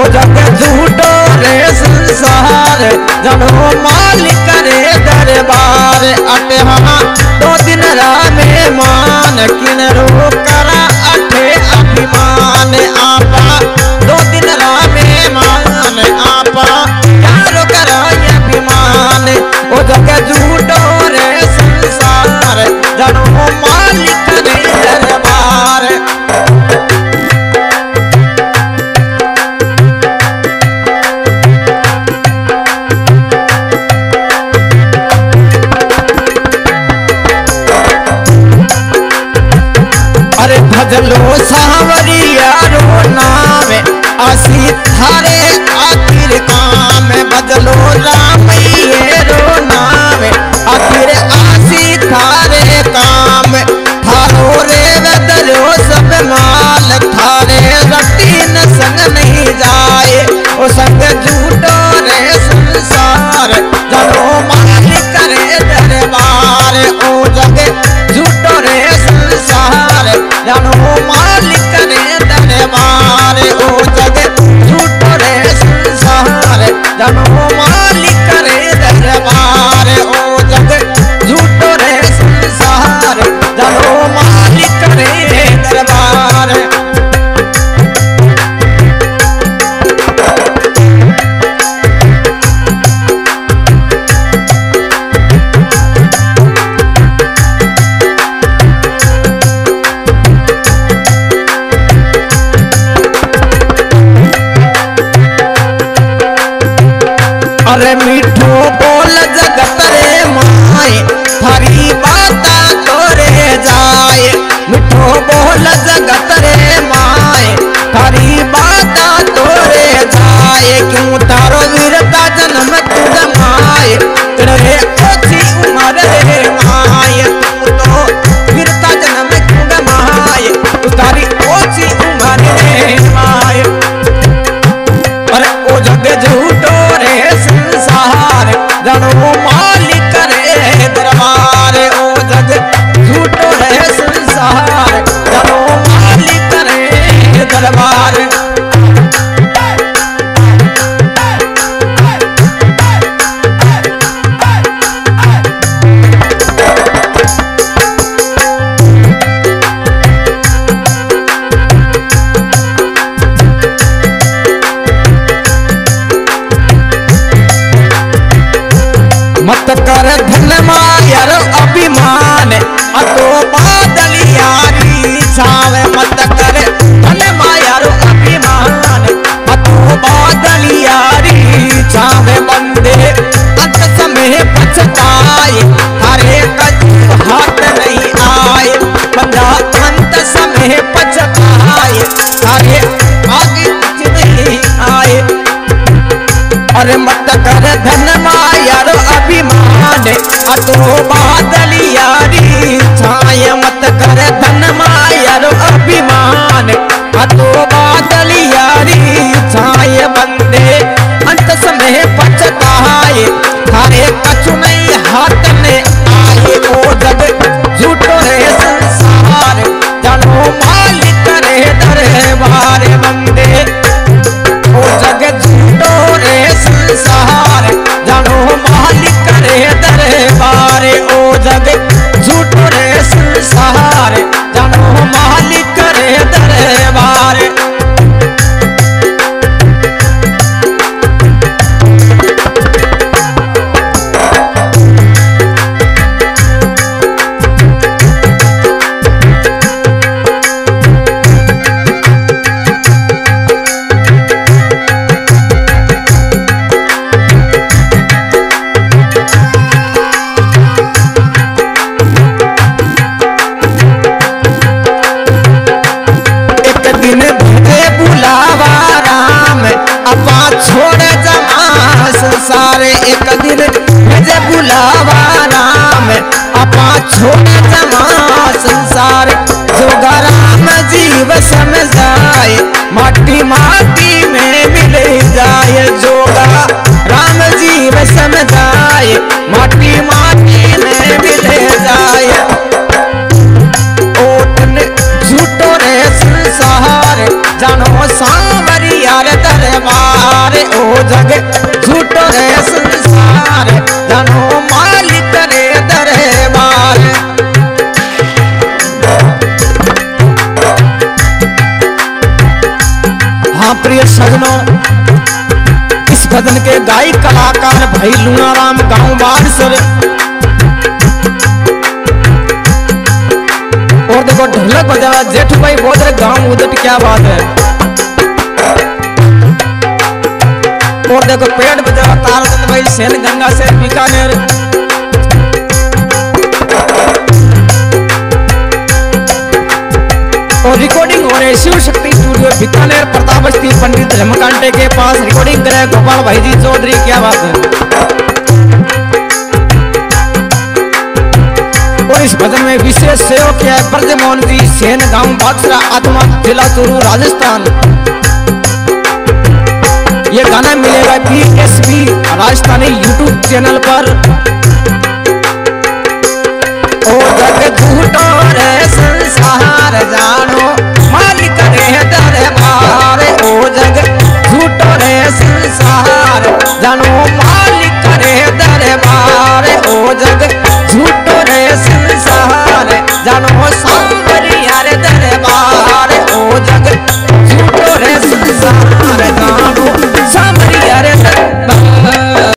ओ जग झूठो रे संसार जनो मालिक रे दरबार अटहा दो दिन रामे मान किन Dano carrera. दिल बुलावा राम। अपा छोड़ गायक कलाकार भाई लूनाराम गाँव बारसर और देखो ढोलक बजावा जेठ भाई बोल रहे गाँव उदट क्या बात है? और देखो पेड़ बजावा तारचंद भाई सेन गंगा से बीकानेर। और रिकॉर्डिंग हो रही शिव शक्ति स्टूडियो बीकानेर प्रताप बस्ती पंडित हेमकांटे के पास रिकॉर्डिंग करे गोपाल भाई जी चौधरी, क्या बात है? और इस भजन में विशेष सहयोग किया है ब्रजमोहन जी, सेन गाँव बाक्सरा आत्मा जिला चूरू, राजस्थान। ये गाना मिलेगा B S B Rajasthani YouTube channel पर।